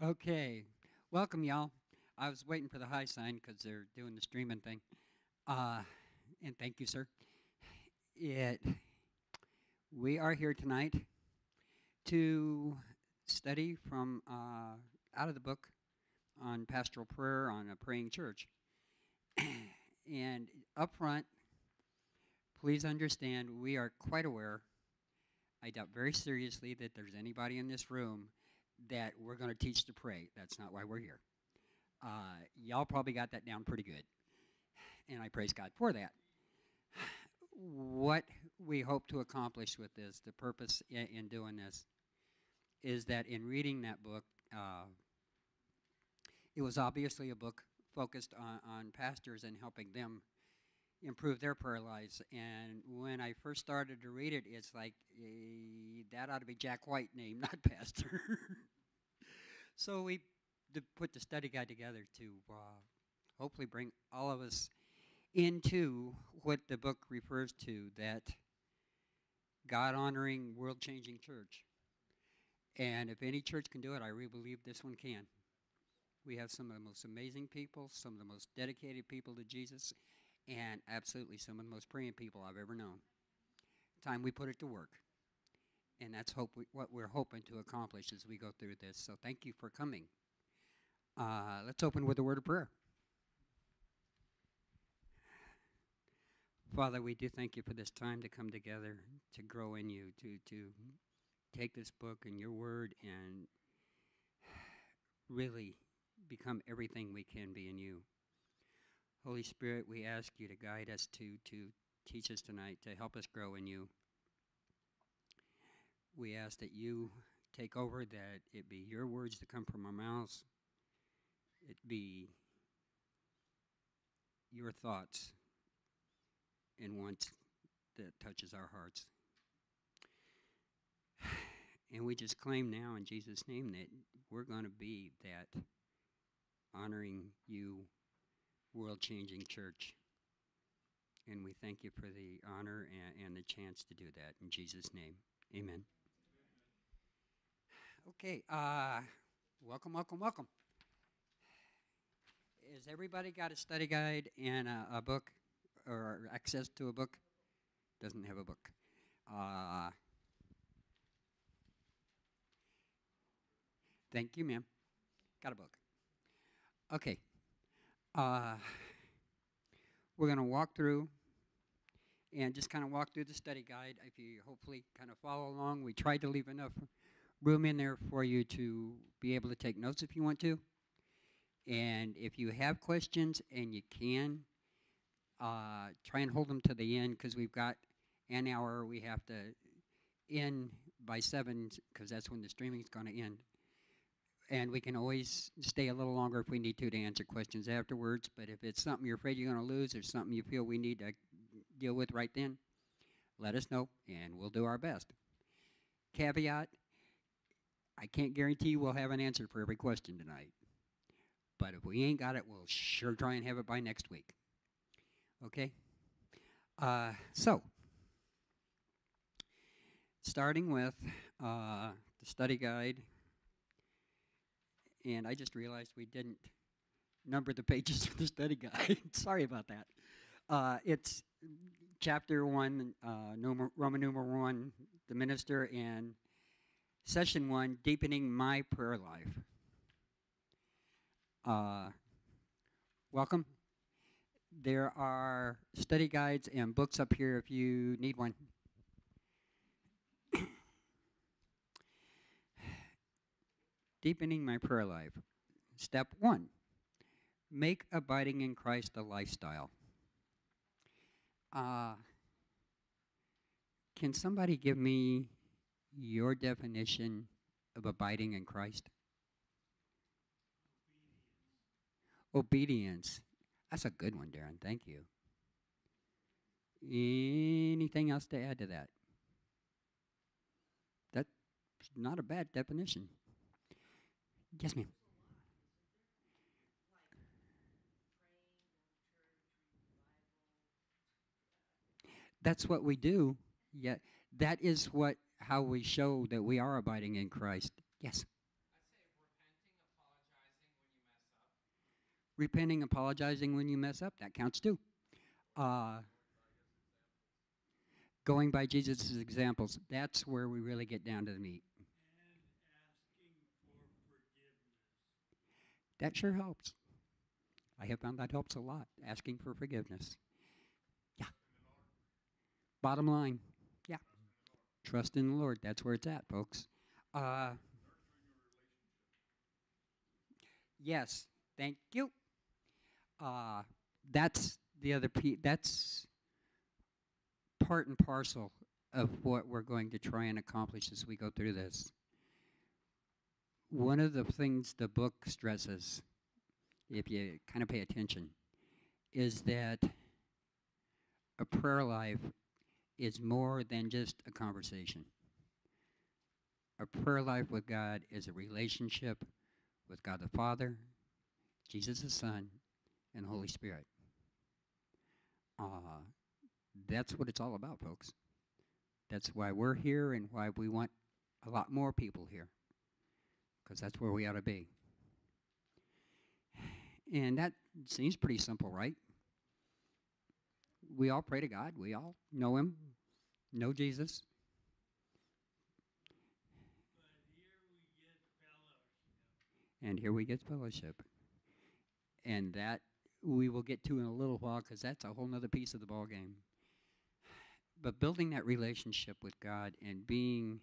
Okay, welcome, y'all. I was waiting for the high sign because they're doing the streaming thing. Uh, and thank you, sir. It, we are here tonight to study from uh, out of the book on pastoral prayer on a praying church. and up front, please understand we are quite aware. I doubt very seriously that there's anybody in this room that we're going to teach to pray. That's not why we're here. Uh, y'all probably got that down pretty good. And I praise God for that. What we hope to accomplish with this, the purpose in, in doing this, is that in reading that book, uh, it was obviously a book focused on, on pastors and helping them improve their prayer lives. And when I first started to read it, it's like eh, that ought to be Jack White name, not pastor. So we put the study guide together to uh, hopefully bring all of us into what the book refers to that God honoring, world changing church. And if any church can do it, I really believe this one can. We have some of the most amazing people, some of the most dedicated people to Jesus, and absolutely some of the most praying people I've ever known. Time we put it to work. And that's hope we, what we're hoping to accomplish as we go through this. So thank you for coming. Uh, let's open with a word of prayer. Father, we do thank you for this time to come together, to grow in you, to, to take this book and your word and really become everything we can be in you. Holy Spirit, we ask you to guide us to, to teach us tonight, to help us grow in you. We ask that you take over, that it be your words that come from our mouths, it be your thoughts and wants that touches our hearts. And we just claim now in Jesus' name that we're going to be that honoring you, world changing church. And we thank you for the honor and, and, the chance to do that. In Jesus' name, amen. Okay, uh, welcome, welcome, welcome. Has everybody got a study guide and a, a book or access to a book? Doesn't have a book. Uh, Thank you, ma'am. Got a book. Okay. Uh, we're going to walk through and just kind of walk through the study guide. If you hopefully kind of follow along, we tried to leave enough room in there for you to be able to take notes if you want to. And if you have questions and you can, uh, try and hold them to the end because we've got an hour. We have to end by 7 because that's when the streaming is going to end and we can always stay a little longer if we need to to answer questions afterwards. But if it's something you're afraid you're going to lose or something you feel we need to deal with right then, let us know and we'll do our best. Caveat I can't guarantee we'll have an answer for every question tonight. But if we ain't got it, we'll sure try and have it by next week. Okay? Uh, so, starting with uh, the study guide and I just realized we didn't number the pages of the study guide. Sorry about that. Uh, it's chapter one, uh, Roman numeral one, the minister, and session one, deepening my prayer life. Uh, welcome. There are study guides and books up here if you need one. Deepening my prayer life. Step one make abiding in Christ a lifestyle. Uh, can somebody give me your definition of abiding in Christ? Obedience. That's a good one, Darren. Thank you. Anything else to add to that? That's not a bad definition. Yes, ma'am. That's what we do. Yeah, that is what how we show that we are abiding in Christ. Yes. repenting, apologizing when you mess up, that counts too. Uh, going by Jesus' examples, that's where we really get down to the meat. That sure helps. I have found that helps a lot, asking for forgiveness. Yeah. Bottom line. Trust in the Lord. That's where it's at, folks. Uh, yes, thank you. Uh, that's the other piece. That's part and parcel of what we're going to try and accomplish as we go through this. One of the things the book stresses, if you kind of pay attention, is that a prayer life is more than just a conversation. A prayer life with God is a relationship with God the Father, Jesus the Son, and the Holy Spirit. Uh, that's what it's all about, folks. That's why we're here and why we want a lot more people here, because that's where we ought to be. And that seems pretty simple, right? We all pray to God. We all know Him, know Jesus. And here we get fellowship. And that we will get to in a little while because that's a whole other piece of the ball game. But building that relationship with God and being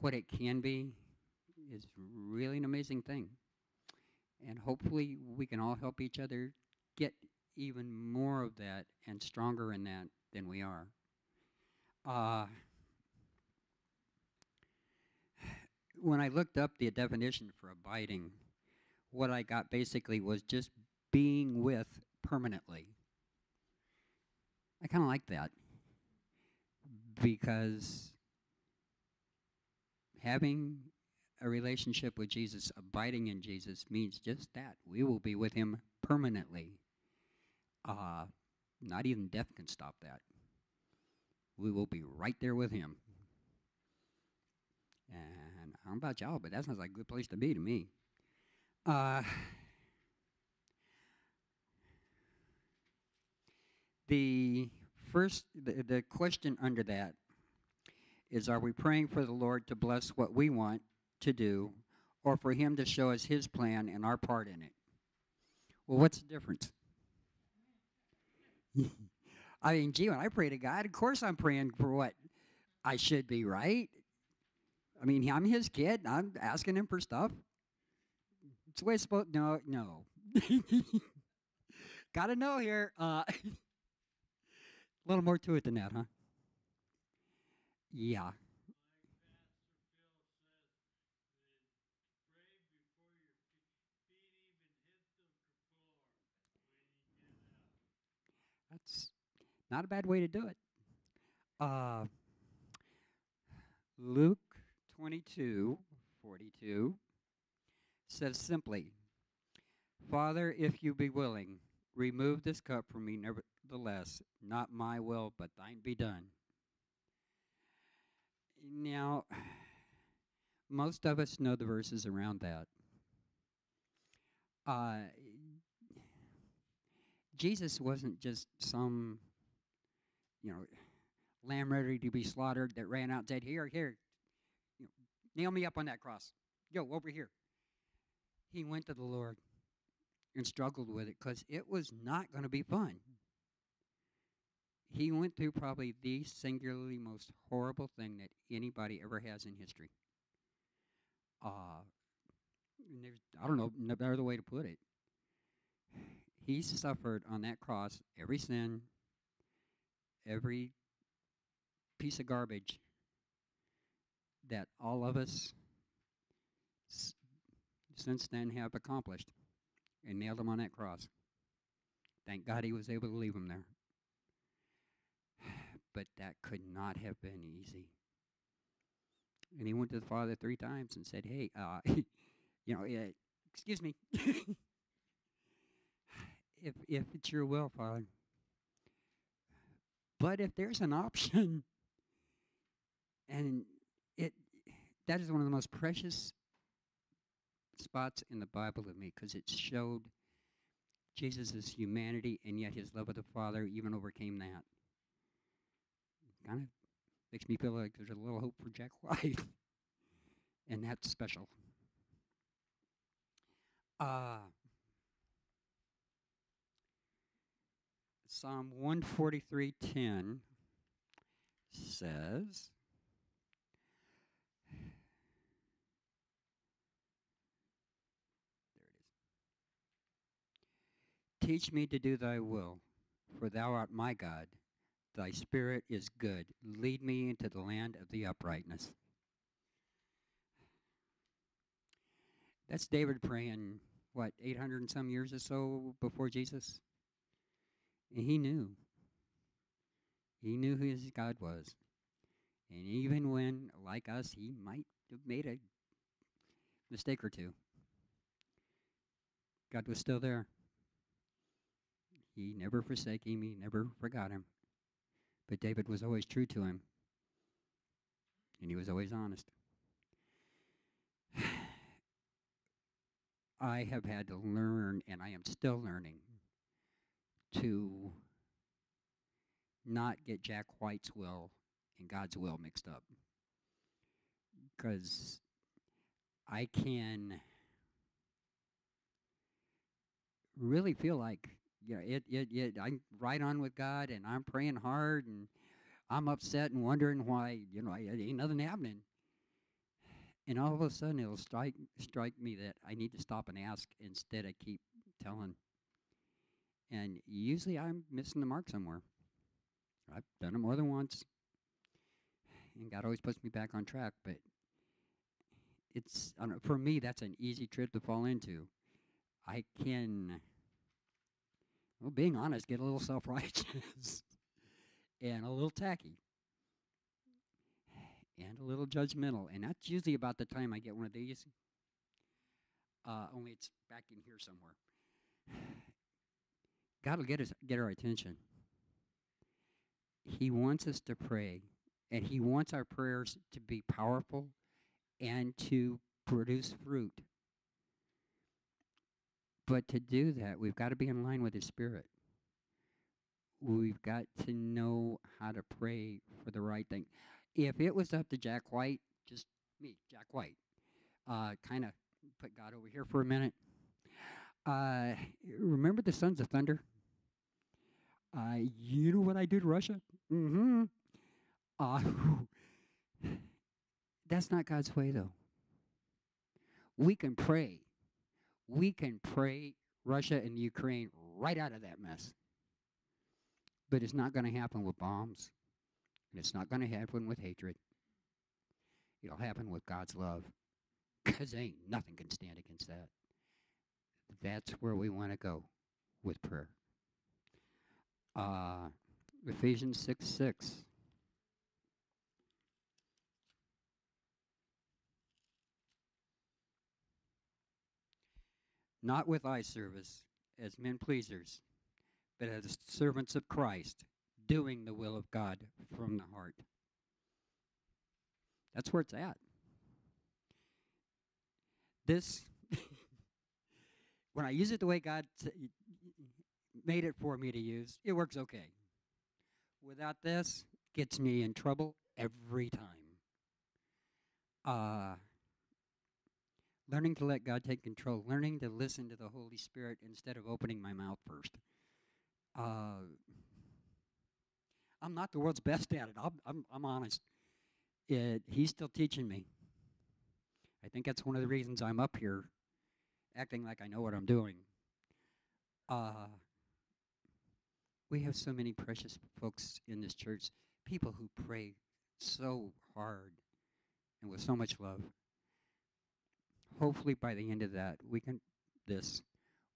what it can be is really an amazing thing. And hopefully we can all help each other get even more of that and stronger in that than we are. Uh, when I looked up the definition for abiding, what I got basically was just being with permanently. I kind of like that because having a relationship with Jesus, abiding in Jesus, means just that. We will be with Him permanently. Uh, not even death can stop that. We will be right there with Him. And I don't know about y'all, but that sounds like a good place to be to me. Uh, the first, the, the question under that is Are we praying for the Lord to bless what we want to do, or for Him to show us His plan and our part in it? Well, what's the difference? I mean, gee, when I pray to God, of course I'm praying for what I should be, right? I mean, I'm His kid. I'm asking Him for stuff. It's the way it's supposed. No, no. Got to know here. Uh, a little more to it than that, huh? Yeah. That's not a bad way to do it. Uh, Luke 22, 42 says simply, Father, if you be willing, remove this cup from me, nevertheless, not my will, but thine be done. Now, most of us know the verses around that. Uh, Jesus wasn't just some, you know, lamb ready to be slaughtered that ran out said, Here, here, you know, nail me up on that cross. Go over here. He went to the Lord and struggled with it because it was not going to be fun. He went through probably the singularly most horrible thing that anybody ever has in history. Uh, I don't know no better way to put it. He suffered on that cross every sin, every piece of garbage that all of us since then have accomplished and nailed him on that cross. Thank God he was able to leave him there. But that could not have been easy. And he went to the Father three times and said, Hey, uh, you know, uh, excuse me. if if it's your will, Father. But if there's an option, and it that is one of the most precious spots in the Bible to me because it showed Jesus' humanity, and yet his love of the Father even overcame that. Kind of makes me feel like there's a little hope for Jack White, and that's special. Uh, Psalm 143:10 says, Teach me to do thy will, for thou art my God. Thy spirit is good. Lead me into the land of the uprightness. That's David praying, what, 800 and some years or so before Jesus? And he knew. He knew who his God was. And even when, like us, he might have made a mistake or two, God was still there. He never forsake him, he never forgot him. But David was always true to him, and he was always honest. I have had to learn, and I am still learning, to not get Jack White's will and God's will mixed up. Because I can really feel like yeah, it, it, it, I'm right on with God and I'm praying hard and I'm upset and wondering why, you know, it ain't nothing happening. And all of a sudden it'll strike, strike me that I need to stop and ask instead of keep telling. And usually I'm missing the mark somewhere. I've done it more than once. And God always puts me back on track, but it's, know, for me, that's an easy trip to fall into. I can well, being honest, get a little self righteous and a little tacky and a little judgmental. And that's usually about the time I get one of these. Uh, only it's back in here somewhere. God will get us get our attention. He wants us to pray, and He wants our prayers to be powerful and to produce fruit. But to do that, we've got to be in line with His Spirit. We've got to know how to pray for the right thing. If it was up to Jack White, just me, Jack White, uh, kind of put God over here for a minute. Uh, remember the Sons of Thunder? Uh, you know what I do to Russia? Mm-hmm. Uh, that's not God's way, though. We can pray we can pray Russia and Ukraine right out of that mess. But it's not going to happen with bombs, and it's not going to happen with hatred. It'll happen with God's love, because ain't nothing can stand against that. That's where we want to go with prayer. Uh, Ephesians 6 6. not with eye service as men pleasers, but as servants of Christ, doing the will of God from the heart. That's where it's at. This, when I use it the way God made it for me to use, it works okay. Without this, gets me in trouble every time. Uh, learning to let God take control, learning to listen to the Holy Spirit instead of opening my mouth first. Uh, I'm not the world's best at it. I'm, I'm, I'm honest. It, he's still teaching me. I think that's one of the reasons I'm up here acting like I know what I'm doing. Uh, we have so many precious folks in this church, people who pray so hard and with so much love hopefully by the end of that, we can this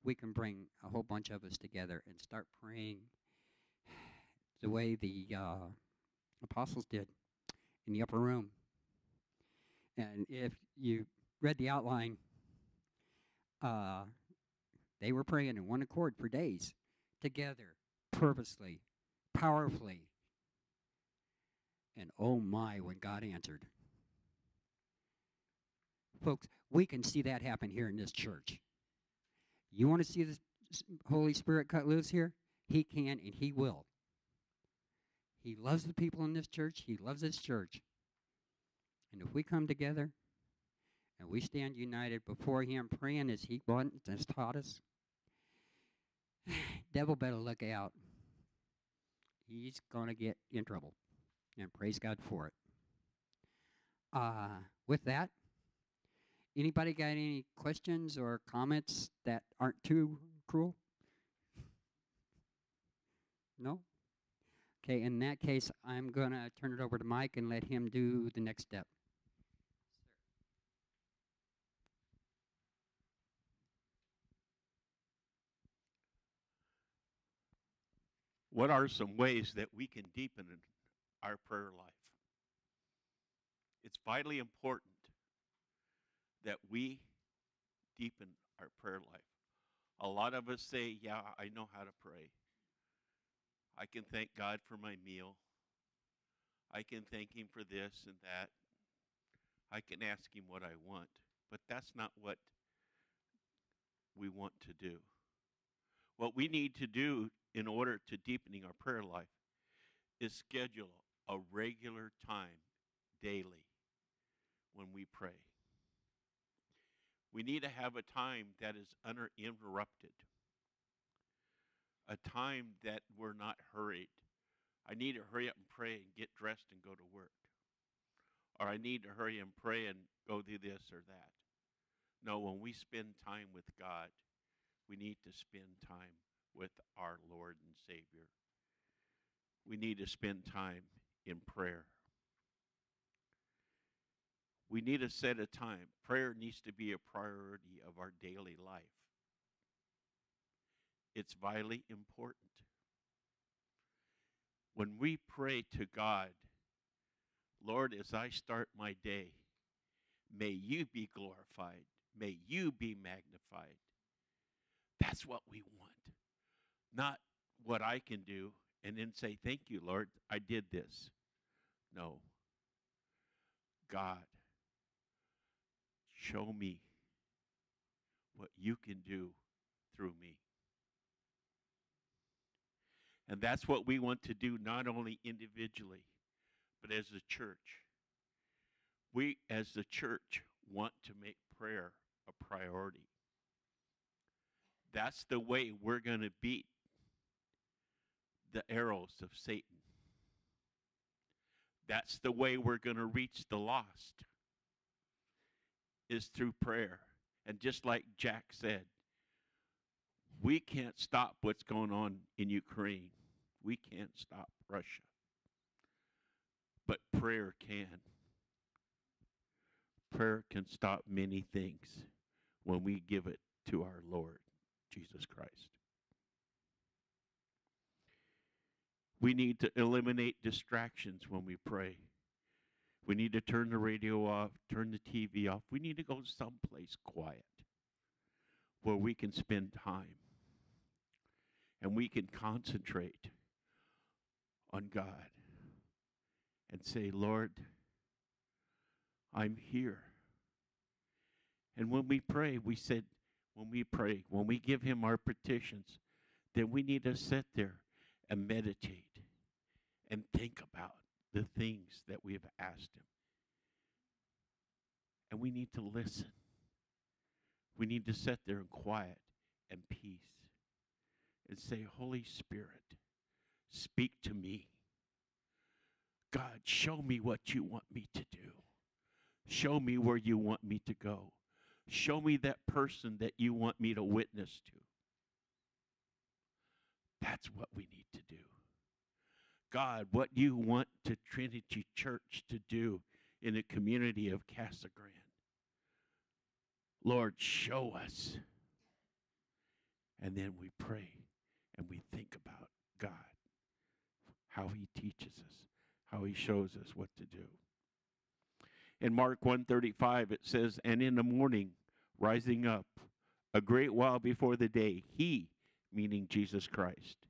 we can bring a whole bunch of us together and start praying the way the uh, apostles did in the upper room. And if you read the outline, uh, they were praying in one accord for days together, purposely, powerfully. And oh my, when God answered. Folks, we can see that happen here in this church. You want to see the Holy Spirit cut loose here, He can and He will. He loves the people in this church. He loves this church. And if we come together and we stand united before Him, praying as He once has taught us, devil better look out. He's going to get in trouble. And praise God for it. Uh, with that, anybody got any questions or comments that aren't too cruel? No? Okay, in that case, I'm going to turn it over to Mike and let him do the next step. What are some ways that we can deepen our prayer life? It's vitally important that we deepen our prayer life. A lot of us say, Yeah, I know how to pray. I can thank God for my meal. I can thank Him for this and that. I can ask Him what I want. But that's not what we want to do. What we need to do in order to deepening our prayer life is schedule a regular time daily when we pray. We need to have a time that is uninterrupted, a time that we're not hurried. I need to hurry up and pray and get dressed and go to work. Or I need to hurry and pray and go do this or that. No, when we spend time with God, we need to spend time with our Lord and Savior. We need to spend time in prayer. We need to set a time. Prayer needs to be a priority of our daily life. It's vitally important. When we pray to God, Lord, as I start my day, may you be glorified. May you be magnified. That's what we want. Not what I can do and then say, Thank you, Lord, I did this. No. God, show me what you can do through me. And that's what we want to do, not only individually, but as a church. We, as the church, want to make prayer a priority. That's the way we're going to beat the arrows of Satan. That's the way we're going to reach the lost is through prayer. And just like Jack said, we can't stop what's going on in Ukraine. We can't stop Russia. But prayer can. Prayer can stop many things when we give it to our Lord Jesus Christ. We need to eliminate distractions when we pray. We need to turn the radio off, turn the TV off. We need to go someplace quiet where we can spend time and we can concentrate on God and say, Lord, I'm here. And when we pray, we said, when we pray, when we give Him our petitions, then we need to sit there and meditate and think about the things that we have asked Him. And we need to listen. We need to sit there in quiet and peace and say, Holy Spirit, speak to me. God, show me what you want me to do. Show me where you want me to go. Show me that person that you want me to witness to. That's what we need. God, what do you want to Trinity Church to do in the community of Casa Grande. Lord, show us. And then we pray and we think about God, how he teaches us, how he shows us what to do. In Mark 135 it says, "And in the morning, rising up, a great while before the day, he, meaning Jesus Christ,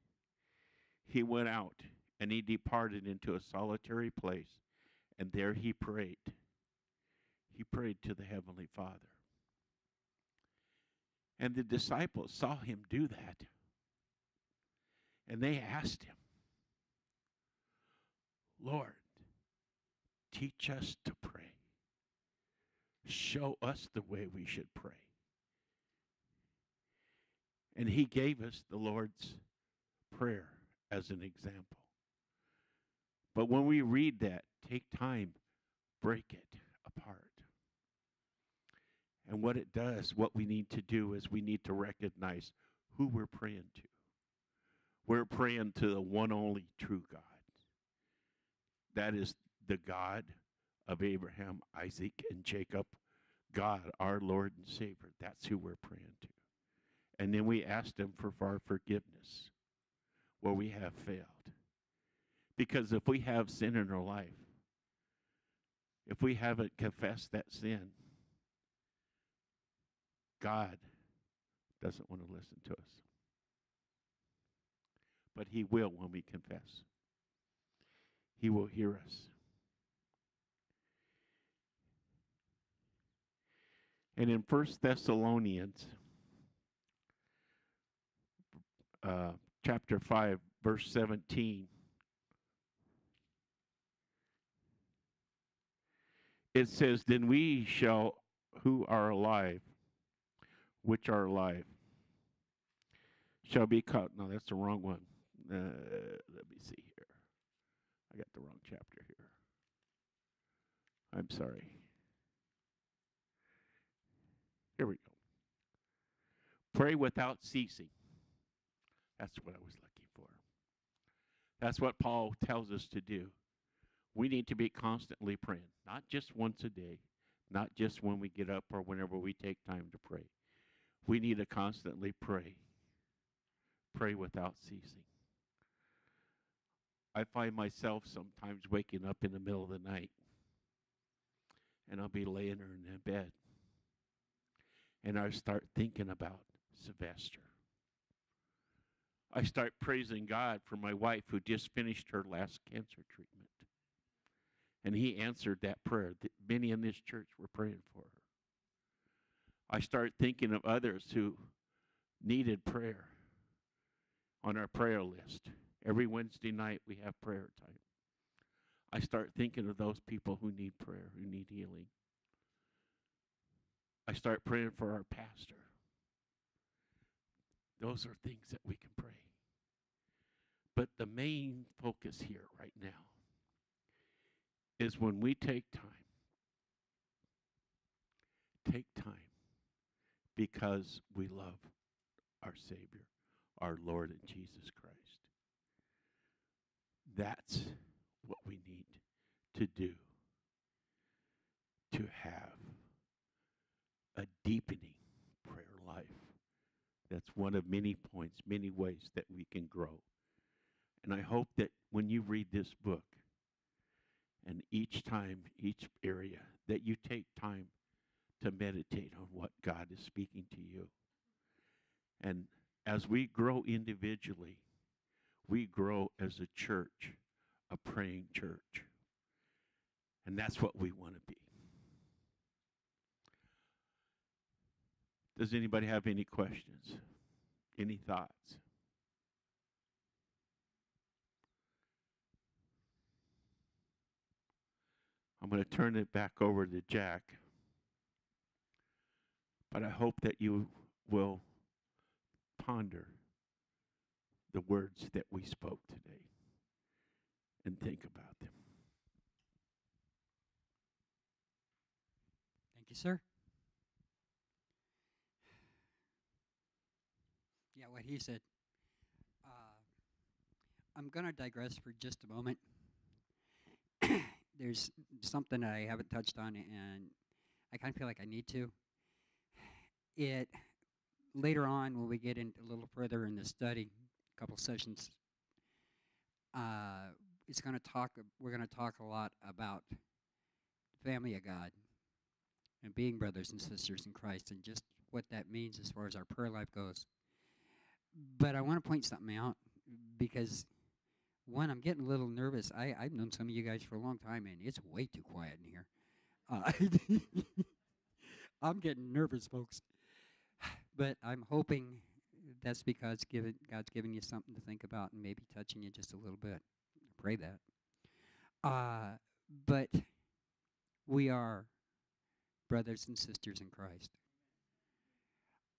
he went out and he departed into a solitary place, and there he prayed. He prayed to the Heavenly Father. And the disciples saw him do that. And they asked him, Lord, teach us to pray. Show us the way we should pray. And he gave us the Lord's Prayer as an example. But when we read that, take time, break it apart. And what it does, what we need to do is we need to recognize who we're praying to. We're praying to the one only true God. That is the God of Abraham, Isaac, and Jacob, God, our Lord and Savior. That's who we're praying to. And then we asked Him for our forgiveness where we have failed. Because if we have sin in our life, if we haven't confessed that sin, God doesn't want to listen to us. But He will when we confess. He will hear us. And in First Thessalonians, uh, chapter 5, verse 17, it says, Then we shall, who are alive, which are alive, shall be caught. No, that's the wrong one. Uh, let me see here. I got the wrong chapter here. I'm sorry. Here we go. Pray without ceasing. That's what I was looking for. That's what Paul tells us to do. We need to be constantly praying, not just once a day, not just when we get up or whenever we take time to pray. We need to constantly pray. Pray without ceasing. I find myself sometimes waking up in the middle of the night and I'll be laying there in bed and I start thinking about Sylvester. I start praising God for my wife who just finished her last cancer treatment. And he answered that prayer that many in this church were praying for her. I start thinking of others who needed prayer on our prayer list. Every Wednesday night we have prayer time. I start thinking of those people who need prayer, who need healing. I start praying for our pastor. Those are things that we can pray. But the main focus here right now is when we take time, take time because we love our Savior, our Lord and Jesus Christ. That's what we need to do to have a deepening prayer life. That's one of many points, many ways that we can grow. And I hope that when you read this book, and each time, each area, that you take time to meditate on what God is speaking to you. And as we grow individually, we grow as a church, a praying church. And that's what we want to be. Does anybody have any questions? Any thoughts? I'm going to turn it back over to Jack. But I hope that you will ponder the words that we spoke today and think about them. Thank you, sir. Yeah, what he said. Uh, I'm going to digress for just a moment. There's something I haven't touched on, and I kind of feel like I need to. It later on when we get into a little further in the study, a couple sessions, uh, it's going to talk. We're going to talk a lot about the family of God and being brothers and sisters in Christ, and just what that means as far as our prayer life goes. But I want to point something out because one, I'm getting a little nervous. I, I've known some of you guys for a long time, and it's way too quiet in here. Uh, I'm getting nervous, folks. but I'm hoping that's because given, God's giving you something to think about and maybe touching you just a little bit. Pray that. Uh, but we are brothers and sisters in Christ.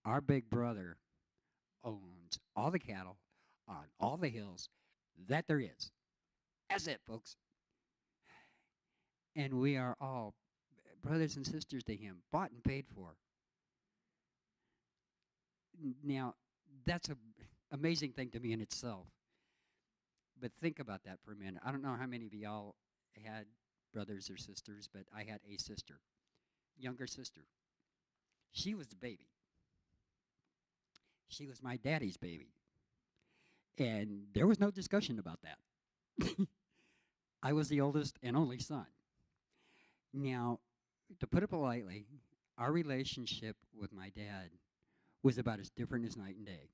Our big brother owns all the cattle on all the hills that there is. That's it, folks. And we are all brothers and sisters to him, bought and paid for. Now, that's a amazing thing to me in itself. But think about that for a minute. I don't know how many of y'all had brothers or sisters, but I had a sister, younger sister. She was the baby. She was my daddy's baby. And there was no discussion about that. I was the oldest and only son. Now, to put it politely, our relationship with my dad was about as different as night and day.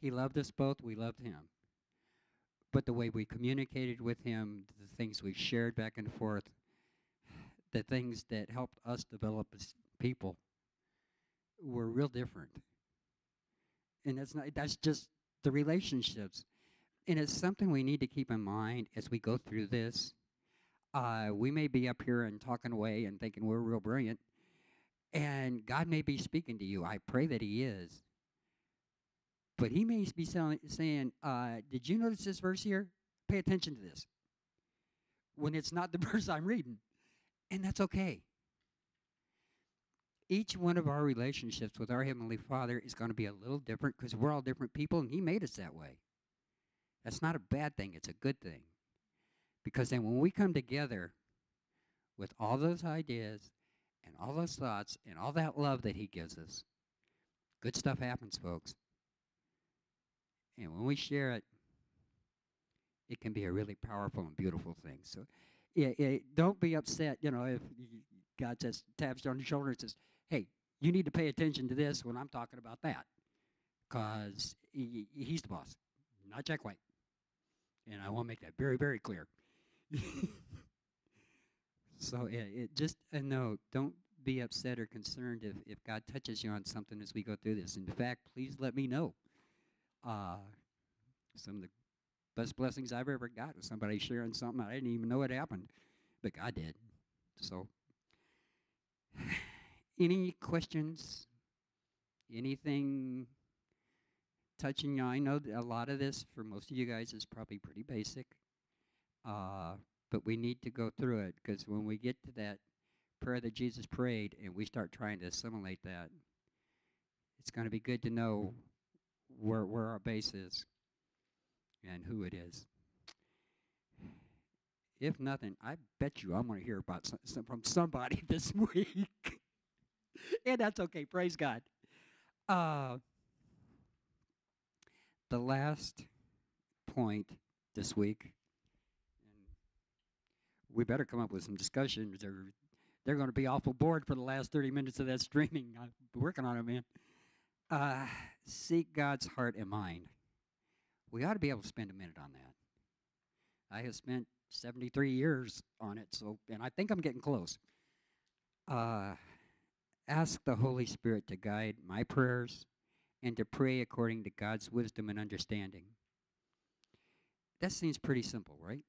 He loved us both, we loved him. But the way we communicated with him, the things we shared back and forth, the things that helped us develop as people were real different. And that's not that's just the relationships. And it's something we need to keep in mind as we go through this. Uh, we may be up here and talking away and thinking we're real brilliant, and God may be speaking to you. I pray that He is. But He may be saying, uh, Did you notice this verse here? Pay attention to this. When it's not the verse I'm reading. And that's okay. Each one of our relationships with our Heavenly Father is going to be a little different because we're all different people and He made us that way. That's not a bad thing, it's a good thing. Because then when we come together with all those ideas and all those thoughts and all that love that He gives us, good stuff happens, folks. And when we share it, it can be a really powerful and beautiful thing. So yeah, don't be upset, you know, if God says, taps you on the shoulder and says, hey, you need to pay attention to this when I'm talking about that. Because he, he's the boss, not Jack White. And I want to make that very, very clear. so it, it just a note don't be upset or concerned if, if God touches you on something as we go through this. In fact, please let me know. Uh, some of the best blessings I've ever got was somebody sharing something I didn't even know it happened, but God did. So, any questions? Anything touching you? I know that a lot of this for most of you guys is probably pretty basic, uh, but we need to go through it because when we get to that prayer that Jesus prayed and we start trying to assimilate that, it's going to be good to know where where our base is and who it is. If nothing, I bet you I'm going to hear about some, some, from somebody this week. and that's okay. Praise God. Uh, the last point this week, and we better come up with some discussions. They're, they're going to be awful bored for the last 30 minutes of that streaming. I'm working on it, man. Uh, seek God's heart and mind we ought to be able to spend a minute on that. I have spent 73 years on it, so and I think I'm getting close. Uh, ask the Holy Spirit to guide my prayers and to pray according to God's wisdom and understanding. That seems pretty simple, right?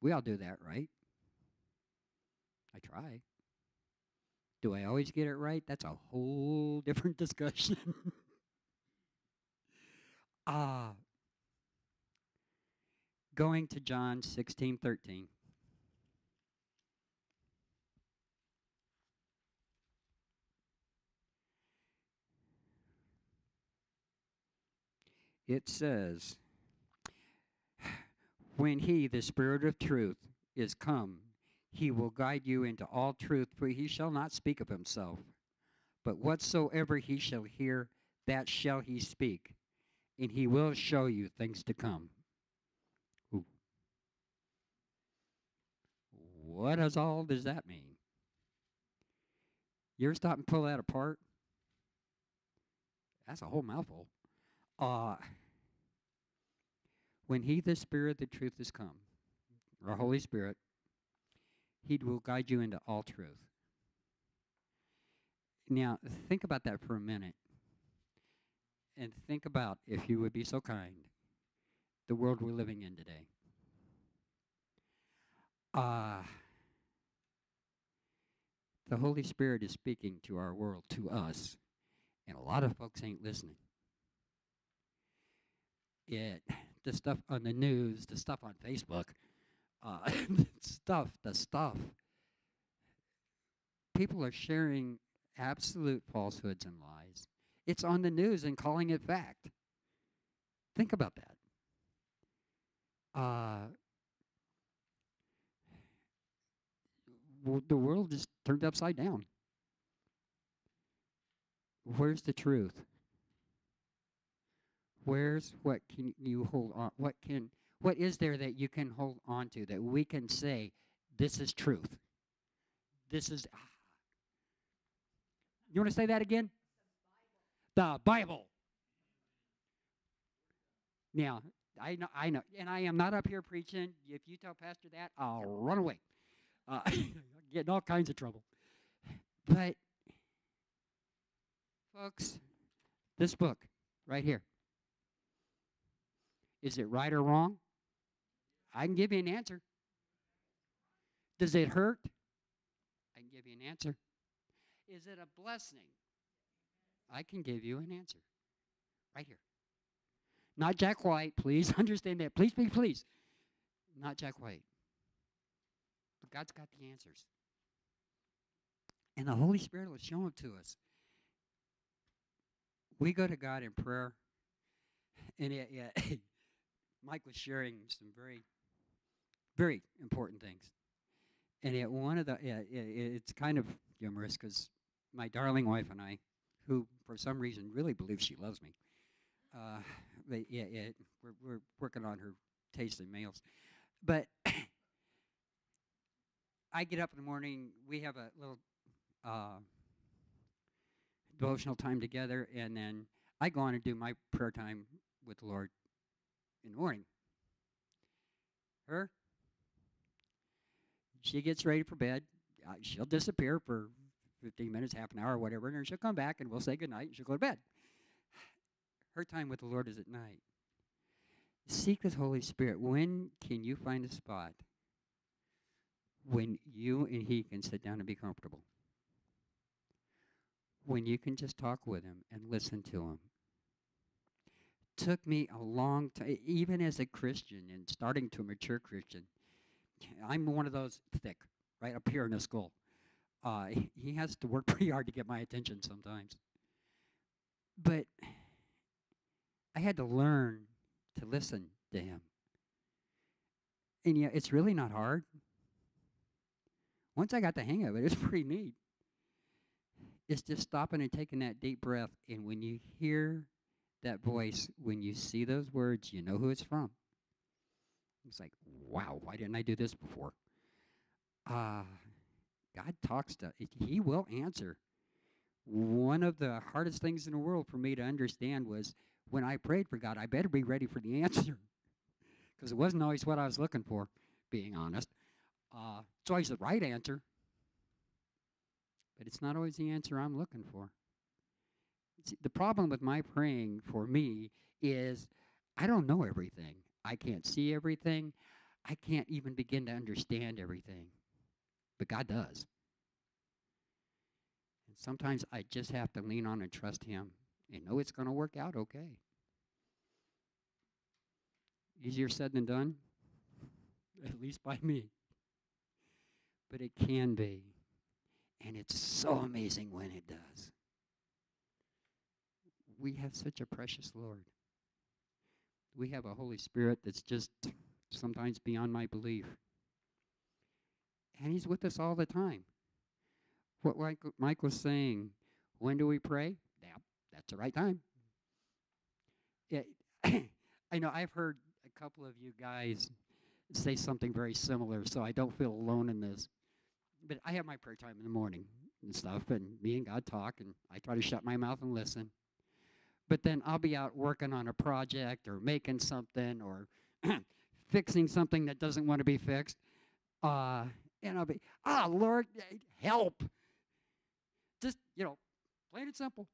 We all do that, right? I try. Do I always get it right? That's a whole different discussion. Ah. going to John 16 13. It says, When he, the Spirit of truth, is come, he will guide you into all truth, for he shall not speak of himself. But whatsoever he shall hear, that shall he speak and he will show you things to come. Ooh. What does all does that mean? You ever stop and pull that apart? That's a whole mouthful. Uh, when he, the Spirit, the truth, has come, our Holy Spirit, he will guide you into all truth. Now, think about that for a minute. And think about, if you would be so kind, the world we're living in today. Uh, the Holy Spirit is speaking to our world, to us, and a lot of folks ain't listening. It, the stuff on the news, the stuff on Facebook, uh, stuff, the stuff. People are sharing absolute falsehoods and lies. It's on the news and calling it fact. Think about that. Uh, the world just turned upside down. Where's the truth? Where's what can you hold on? What can what is there that you can hold on to that we can say this is truth? This is. ah. You want to say that again? The Bible. Now, I know, I know, and I am not up here preaching. If you tell Pastor that, I'll run away. Uh, get in all kinds of trouble. But, folks, this book right here, is it right or wrong? I can give you an answer. Does it hurt? I can give you an answer. Is it a blessing? I can give you an answer. Right here. Not Jack White, please understand that. Please, please, please. Not Jack White. But God's got the answers. And the Holy Spirit will show them to us. We go to God in prayer, and it, yeah, Mike was sharing some very, very important things. And yet, one of the, yeah, i i- it's kind of humorous because my darling wife and I, who for some reason really believes she loves me, uh, but yeah, yeah, we're, we're working on her taste in males. But I get up in the morning, we have a little uh, devotional time together, and then I go on and do my prayer time with the Lord in the morning. Her, she gets ready for bed. Uh, she'll disappear for 15 minutes, half an hour, whatever, and then she'll come back and we'll say goodnight and she'll go to bed. Her time with the Lord is at night. Seek the Holy Spirit. When can you find a spot when you and He can sit down and be comfortable? When you can just talk with Him and listen to Him. Took me a long time, even as a Christian and starting to a mature Christian. I'm one of those thick, right up here in the skull. Uh, he- he has to work pretty hard to get my attention sometimes. But I had to learn to listen to him. And yeah, it's really not hard. Once I got the hang of it, it's pretty neat. It's just stopping and taking that deep breath. And when you hear that voice, when you see those words, you know who it's from. It's like, wow, why didn't I do this before? Ah, God talks to, He will answer. One of the hardest things in the world for me to understand was when I prayed for God, I better be ready for the answer. Because it wasn't always what I was looking for, being honest. Uh, it's always the right answer, but it's not always the answer I'm looking for. The problem with my praying for me is I don't know everything. I can't see everything. I can't even begin to understand everything. But God does. And sometimes I just have to lean on and trust Him and know it's going to work out okay. Easier said than done, at least by me. But it can be. And it's so amazing when it does. We have such a precious Lord. We have a Holy Spirit that's just sometimes beyond my belief. And He's with us all the time. What like Mike was saying, when do we pray? Yeah, that's the right time. Yeah, I know I've heard a couple of you guys say something very similar, so I don't feel alone in this. But I have my prayer time in the morning and stuff, and me and God talk, and I try to shut my mouth and listen. But then I'll be out working on a project or making something or fixing something that doesn't want to be fixed. Uh, and I'll be, ah, Lord, help. Just, you know, Plain and simple.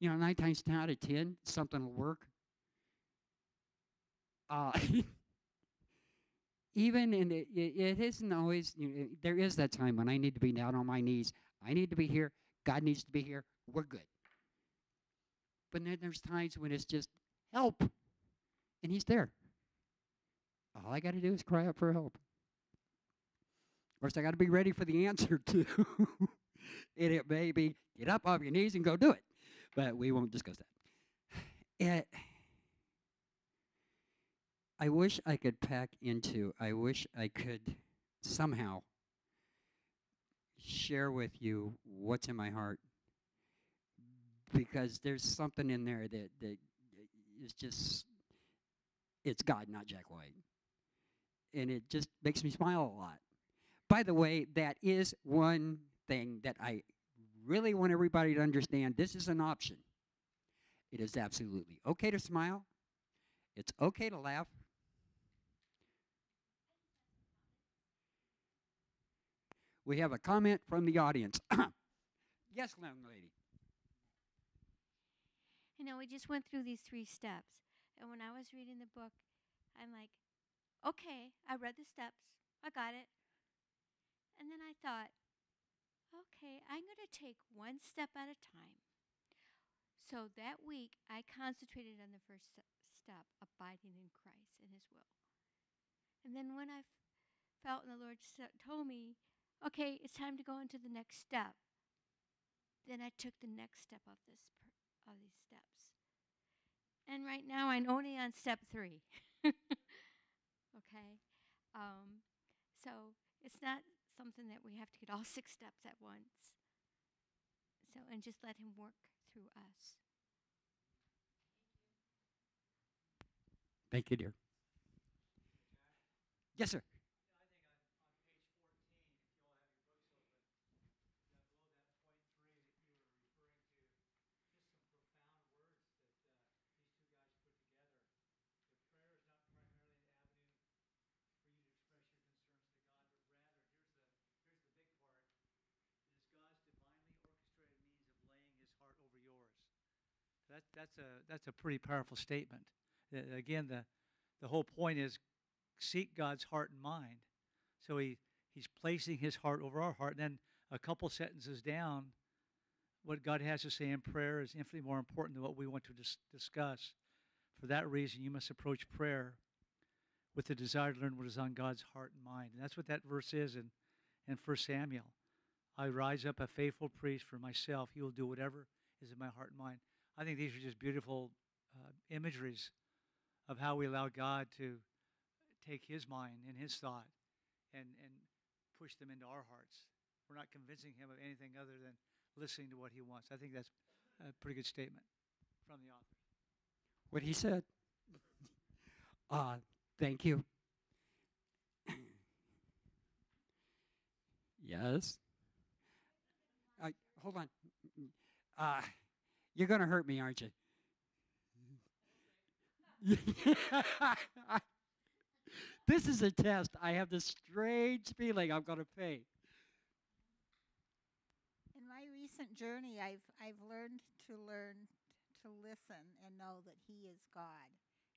You know, nine times ten out of ten, something will work. Uh, even in it, it, it isn't always. You know, there is that time when I need to be down on my knees. I need to be here. God needs to be here. We're good. But then there's times when it's just help, and He's there. All I got to do is cry out for help. Of course, I got to be ready for the answer too. and it may be get up off your knees and go do it, but we won't discuss that. It, eh, I wish I could pack into. I wish I could somehow share with you what's in my heart because there's something in there that that is just it's God, not Jack White, and it just makes me smile a lot. By the way, that is one thing that I really want everybody to understand. This is an option. It is absolutely okay to smile. It's okay to laugh. We have a comment from the audience. yes, young lady. Know, we just went through these three steps. And when I was reading the book, I'm like, okay, I read the steps. I got it. And then I thought, okay, I'm going to take one step at a time. So that week, I concentrated on the first step, abiding in Christ and His will. And then when I felt and the Lord told me, okay, it's time to go into the next step, then I took the next step of this of these steps. And right now, I'm only on step three. okay, um, so it's not something that we have to get all six steps at once. So, and just let Him work through us. Thank you, dear. Yes, sir. That's a that's a pretty powerful statement. Again, the the whole point is seek God's heart and mind. So he he's placing his heart over our heart. And then a couple sentences down, what God has to say in prayer is infinitely more important than what we want to dis- discuss. For that reason, you must approach prayer with the desire to learn what is on God's heart and mind. And that's what that verse is in, in 1 Samuel. I rise up a faithful priest for myself. He will do whatever is in my heart and mind. I think these are just beautiful uh, imageries of how we allow God to take His mind and His thought and, and push them into our hearts. We're not convincing Him of anything other than listening to what He wants. I think that's a pretty good statement from the author. What he said. Uh, thank you. yes. Uh, hold on. Uh, you're going to hurt me, aren't you? this is a test. I have this strange feeling I'm going to pay. In my recent journey, I've I've learned to learn to listen and know that He is God,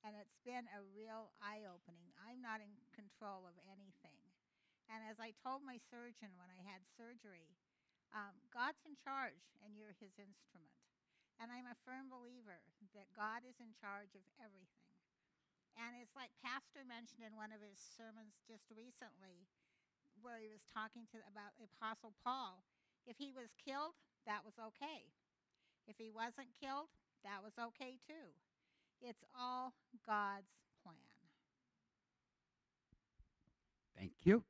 and it's been a real eye opening. I'm not in control of anything, and as I told my surgeon when I had surgery, um, God's in charge, and you're His instrument. And I'm a firm believer that God is in charge of everything. And it's like Pastor mentioned in one of his sermons just recently, where he was talking to about Apostle Paul. If he was killed, that was okay. If he wasn't killed, that was okay too. It's all God's plan. Thank you.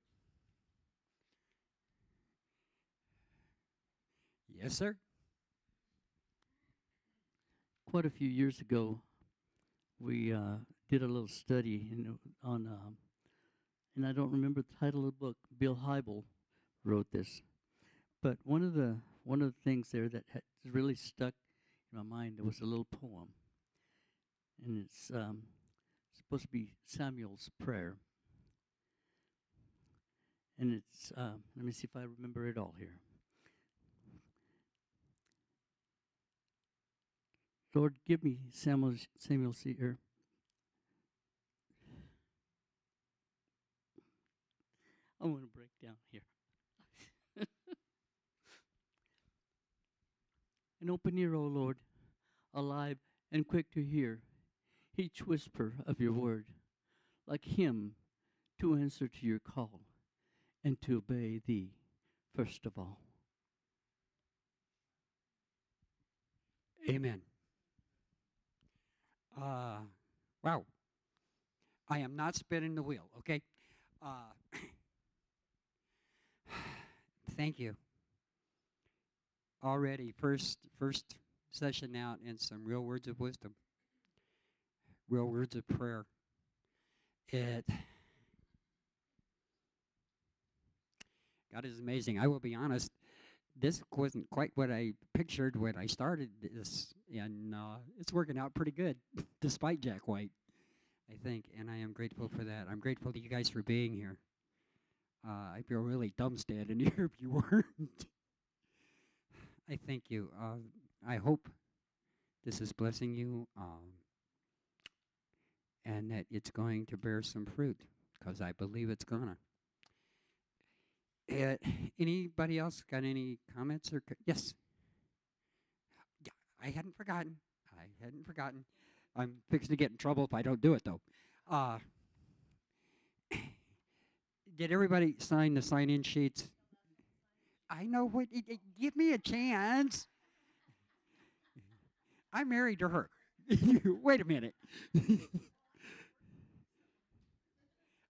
Yes, sir. Quite a few years ago, we uh, did a little study in, on, um, and I don't remember the title of the book. Bill Hybel wrote this, but one of the one of the things there that had really stuck in my mind was a little poem, and it's um, supposed to be Samuel's prayer, and it's um, let me see if I remember it all here. Lord, give me Samuel, Samuel Seer. I'm going to break down here. An open ear, O Lord, alive and quick to hear each whisper of your word, like him to answer to your call and to obey thee first of all. Amen. Uh, wow. I am not spinning the wheel, okay? Uh, thank you. Already, first first session out, and some real words of wisdom, real words of prayer. It God is amazing. I will be honest. This wasn't quite what I pictured when I started this, and uh, it's working out pretty good, despite Jack White, I think. And I am grateful for that. I'm grateful to you guys for being here. Uh, I feel really dumb standing here if you weren't. I thank you. Uh, I hope this is blessing you, um, and that it's going to bear some fruit, because I believe it's gonna. Uh, anybody else got any comments or yes? Yeah, I hadn't forgotten. I hadn't forgotten. I'm fixing to get in trouble if I don't do it though. Uh, did everybody sign the sign-in sheets? I know what. It, it- give me a chance. I'm married to her. Wait a minute.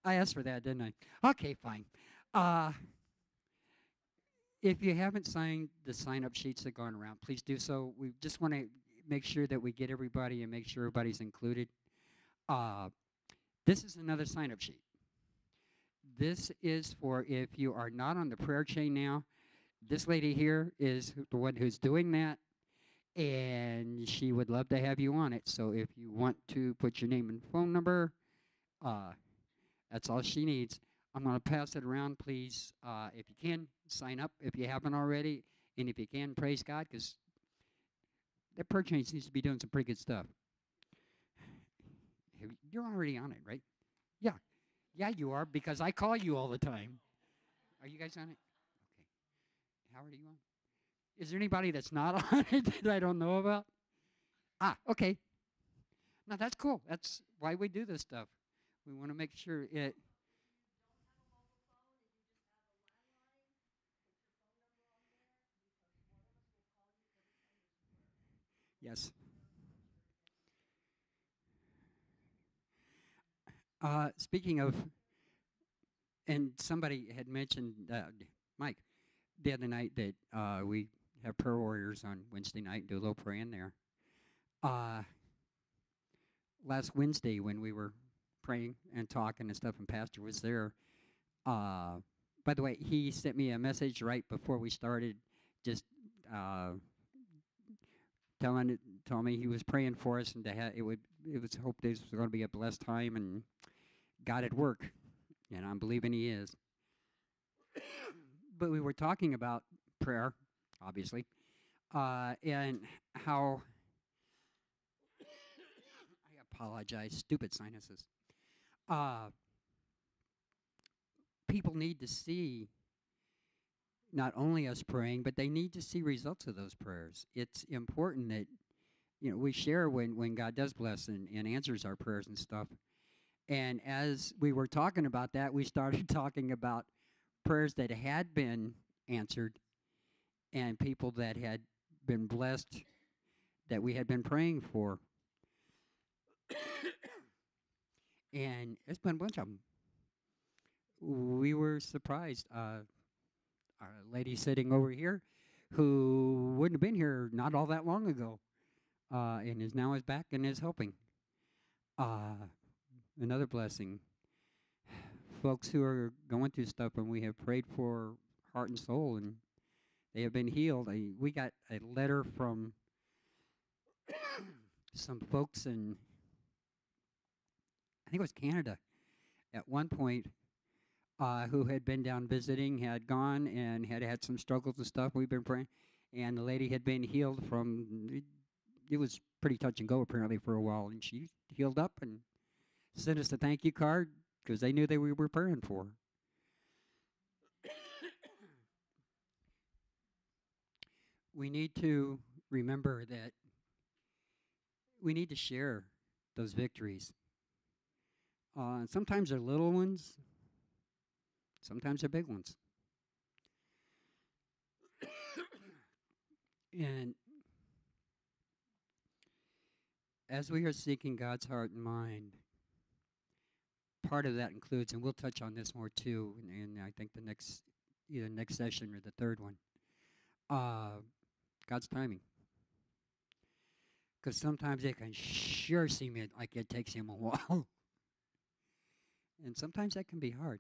I asked for that, didn't I? Okay, fine. Uh, if you haven't signed the sign-up sheets that are going around, please do so. We just want to make sure that we get everybody and make sure everybody's included. Uh, this is another sign-up sheet. This is for if you are not on the prayer chain now. This lady here is the one who's doing that, and she would love to have you on it. So if you want to put your name and phone number, uh, that's all she needs. I'm going to pass it around, please. Uh, if you can, sign up if you haven't already. And if you can, praise God, because that prayer seems to be doing some pretty good stuff. You're already on it, right? Yeah. Yeah, you are, because I call you all the time. Are you guys on it? Okay. Howard, are you on? Is there anybody that's not on it that I don't know about? Ah, okay. No, that's cool. That's why we do this stuff. We want to make sure it. Yes. Uh, speaking of, and somebody had mentioned, uh, Mike, the other night that uh, we have prayer warriors on Wednesday night and do a little prayer in there. Uh, last Wednesday when we were praying and talking and stuff, and Pastor was there. Uh, by the way, he sent me a message right before we started, just uh, telling telling me he was praying for us and to ha- it would it was hope this was going to be a blessed time and God at work, and I'm believing He is. but we were talking about prayer, obviously, uh, and how I apologize, stupid sinuses. Uh, people need to see not only us praying, but they need to see results of those prayers. It's important that you know we share when when God does bless and, and answers our prayers and stuff. And as we were talking about that, we started talking about prayers that had been answered and people that had been blessed that we had been praying for. and it's been a bunch of them. We were surprised. Uh, our lady sitting over here who wouldn't have been here not all that long ago uh, and is now is back and is helping. Uh, another blessing. Folks who are going through stuff and we have prayed for heart and soul and they have been healed. I, we got a letter from some folks in, I think it was Canada, at one point, uh, who had been down visiting, had gone and had had some struggles and stuff. We've been praying, and the lady had been healed from it was pretty touch and go apparently for a while, and she healed up and sent us a thank you card because they knew that we were praying for. her. we need to remember that we need to share those victories. Uh, sometimes they're little ones, sometimes they're big ones. and as we are seeking God's heart and mind, part of that includes, and we'll touch on this more too, in I think the next either next session or the third one, uh, God's timing. Because sometimes it can sure seem it like it takes him a while. and sometimes that can be hard.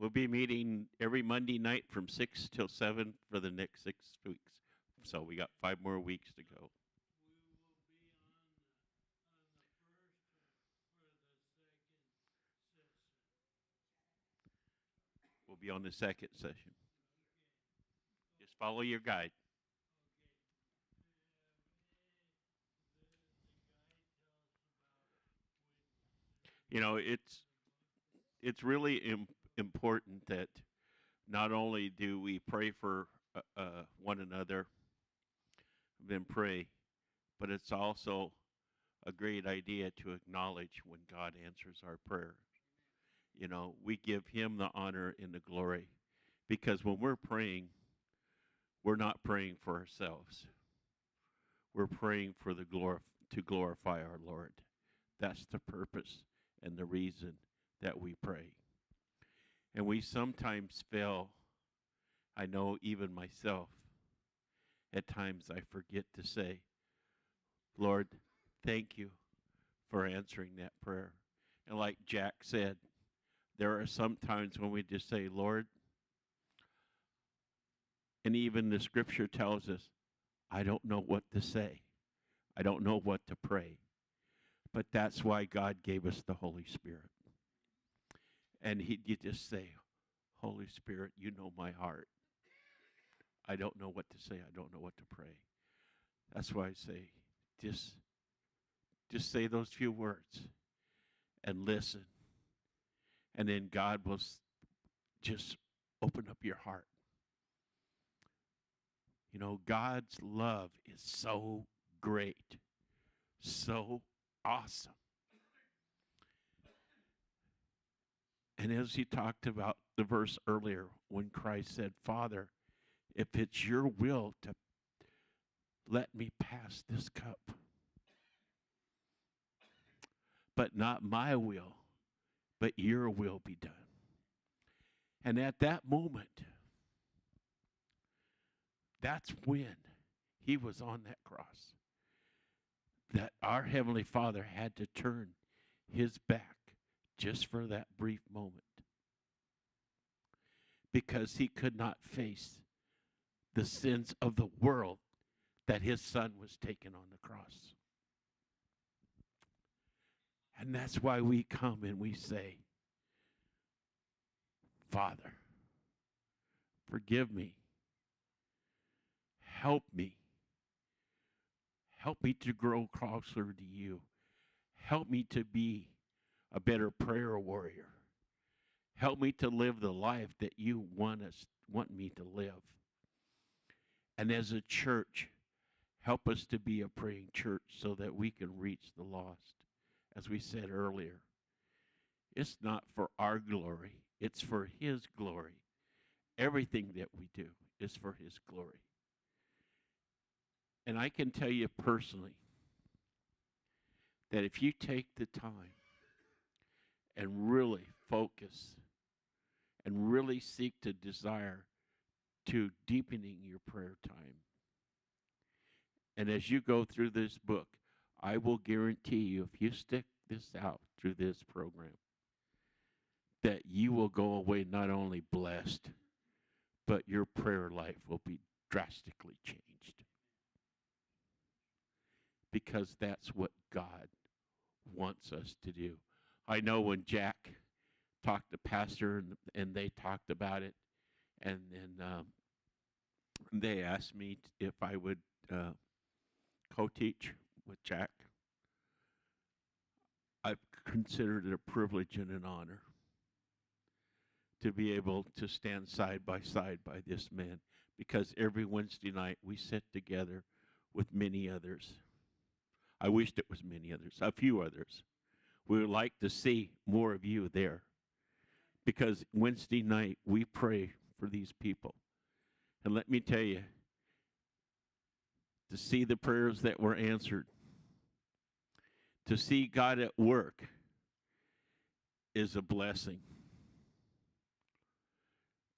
We'll be meeting every Monday night from 6 till 7 for the next six weeks. So we got five more weeks to go. We'll be on the second session. Follow your guide. You know, it's it's really Im- important that not only do we pray for uh, uh, one another, then pray, but it's also a great idea to acknowledge when God answers our prayers. You know, we give Him the honor and the glory because when we're praying, we're not praying for ourselves. We're praying for the glor- to glorify our Lord. That's the purpose and the reason that we pray. And we sometimes fail. I know even myself. At times I forget to say, Lord, thank you for answering that prayer. And like Jack said, there are some times when we just say, Lord, and even the scripture tells us, I don't know what to say. I don't know what to pray. But that's why God gave us the Holy Spirit. And he, you just say, Holy Spirit, you know my heart. I don't know what to say. I don't know what to pray. That's why I say, just, just say those few words and listen. And then God will just open up your heart. You know, God's love is so great, so awesome. And as he talked about the verse earlier, when Christ said, Father, if it's your will to let me pass this cup, but not my will, but your will be done. And at that moment, that's when he was on that cross. That our Heavenly Father had to turn his back just for that brief moment because he could not face the sins of the world that his son was taken on the cross. And that's why we come and we say, Father, forgive me. Help me. Help me to grow closer to you. Help me to be a better prayer warrior. Help me to live the life that you want us want me to live. And as a church, help us to be a praying church so that we can reach the lost. As we said earlier, it's not for our glory, it's for his glory. Everything that we do is for his glory. And I can tell you personally that if you take the time and really focus and really seek to desire to deepening your prayer time. And as you go through this book, I will guarantee you, if you stick this out through this program, that you will go away not only blessed, but your prayer life will be drastically changed. Because that's what God wants us to do. I know when Jack talked to Pastor and, and they talked about it, and then um, they asked me if I would uh, co teach with Jack. I've considered it a privilege and an honor to be able to stand side by side by this man because every Wednesday night we sit together with many others. I wished it was many others, a few others. We would like to see more of you there because Wednesday night we pray for these people. And let me tell you, to see the prayers that were answered, to see God at work is a blessing.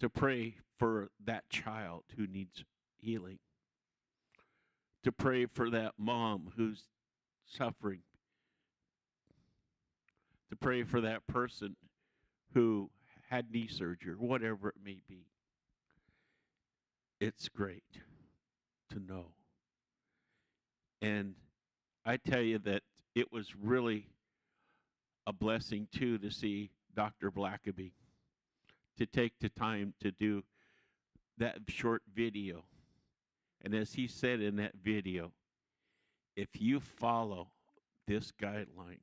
To pray for that child who needs healing, to pray for that mom who's suffering, to pray for that person who had knee surgery, whatever it may be. It's great to know. And I tell you that it was really a blessing too to see Dr. Blackaby to take the time to do that short video. And as he said in that video, if you follow this guideline,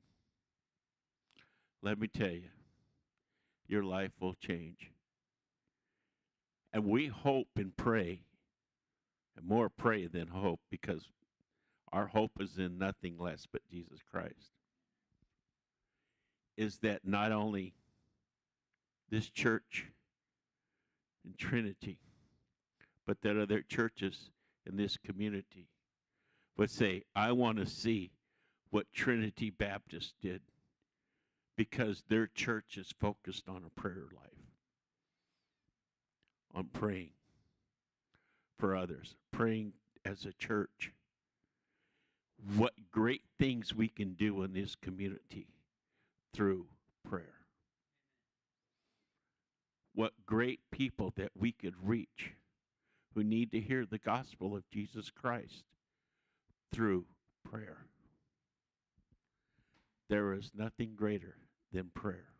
let me tell you, your life will change. And we hope and pray, and more pray than hope, because our hope is in nothing less but Jesus Christ. Is that not only this church in Trinity, but that other churches in this community would say, I want to see what Trinity Baptist did because their church is focused on a prayer life, on praying for others, praying as a church. What great things we can do in this community through prayer. What great people that we could reach who need to hear the gospel of Jesus Christ through prayer. There is nothing greater than prayer.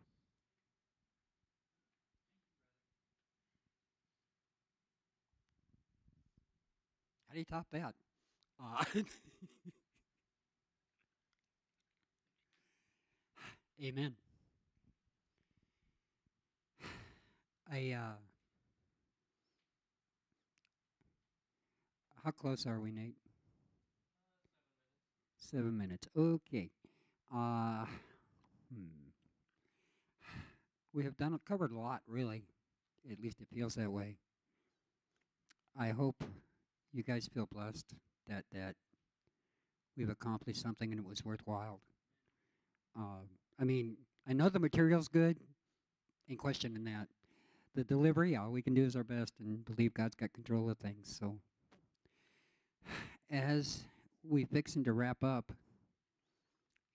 How do you top that? Uh, amen. I, uh, how close are we, Nate? Seven minutes. Okay. Uh, hmm. We have done covered a lot, really. At least it feels that way. I hope you guys feel blessed that that we've accomplished something and it was worthwhile. Uh, I mean, I know the material's good, ain't questioning that. The delivery, all we can do is our best and believe God's got control of things. So, as we fixing to wrap up,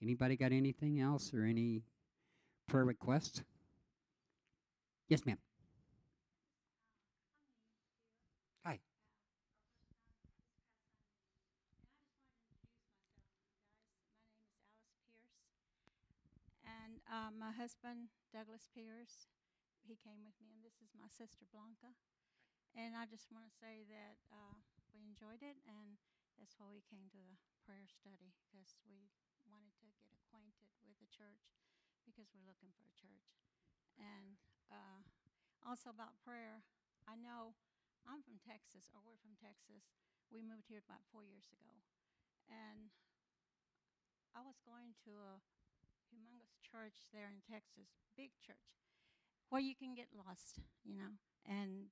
anybody got anything else or any prayer requests? Yes, ma'am. Hi. My name is Alice Pierce. And uh, my husband, Douglas Pierce, he came with me, and this is my sister, Blanca. And I just want to say that uh, we enjoyed it, and that's why we came to the prayer study, because we wanted to get acquainted with the church, because we're looking for a church. And uh, also about prayer, I know I'm from Texas, or we're from Texas. We moved here about four years ago. And I was going to a humongous church there in Texas, big church, where you can get lost, you know, and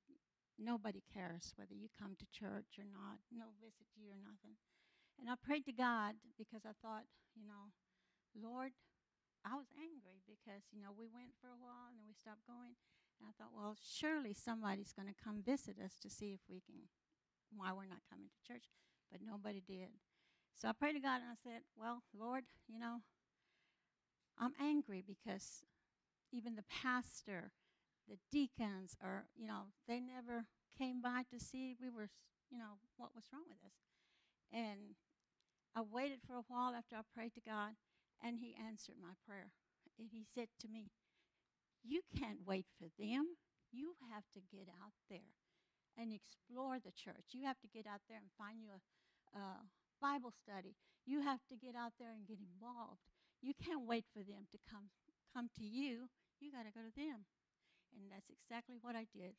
nobody cares whether you come to church or not, no visit you or nothing. And I prayed to God because I thought, you know, Lord, I was angry because, you know, we went for a while and then we stopped going. And I thought, well, surely somebody's going to come visit us to see if we can, why we're not coming to church. But nobody did. So I prayed to God and I said, Well, Lord, you know, I'm angry because even the pastor, the deacons, or, you know, they never came by to see we were, you know, what was wrong with us. And I waited for a while after I prayed to God, and he answered my prayer. And he said to me, You can't wait for them. You have to get out there and explore the church. You have to get out there and find you a, a Bible study. You have to get out there and get involved. You can't wait for them to come come to you. You got to go to them. And that's exactly what I did.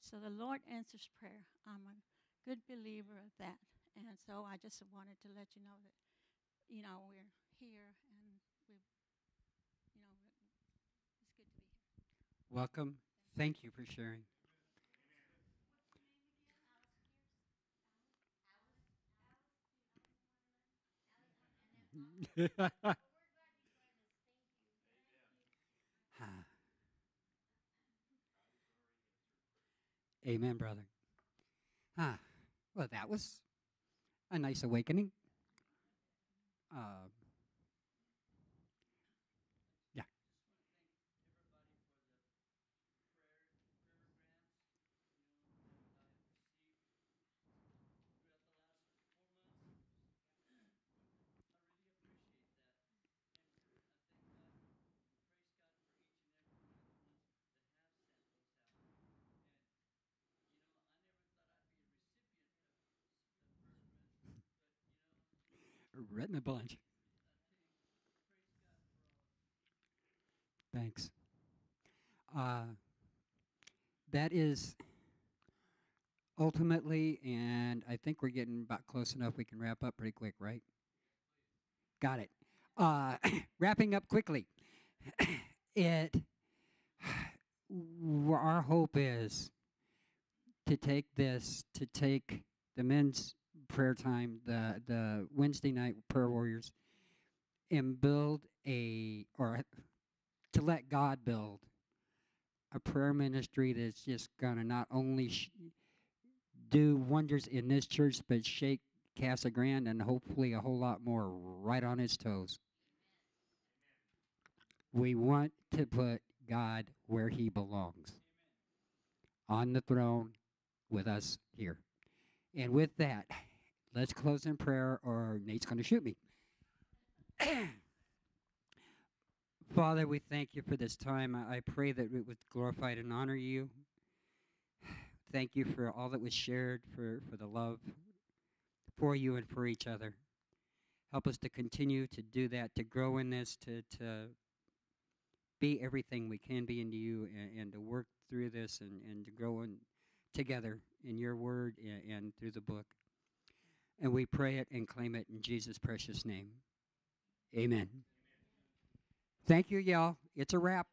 So the Lord answers prayer. I'm a good believer of that. And so I just wanted to let you know that, you know, we're here and we, you know, it's good to be here. Welcome. Thank you for sharing. Amen, brother. Ah, well, that was a nice awakening. Uh, Right in the bunch. Thanks. Uh, that is ultimately, and I think we're getting about close enough. We can wrap up pretty quick, right? Got it. Uh, wrapping up quickly. it. Our hope is to take this, to take the men's prayer time, the the Wednesday night prayer warriors, and build a or to let God build a prayer ministry that's just gonna not only sh- do wonders in this church, but shake Casa Grande and hopefully a whole lot more right on its toes. We want to put God where He belongs, on the throne, with us here. And with that, let's close in prayer, or Nate's going to shoot me. Father, we thank you for this time. I pray that it would glorify and honor you. Thank you for all that was shared, for, for the love for you and for each other. Help us to continue to do that, to grow in this, to, to be everything we can be into you, and, and to work through this and, and to grow in, together in your word and, and through the book. And we pray it and claim it in Jesus' precious name. Amen. Thank you, y'all. It's a wrap.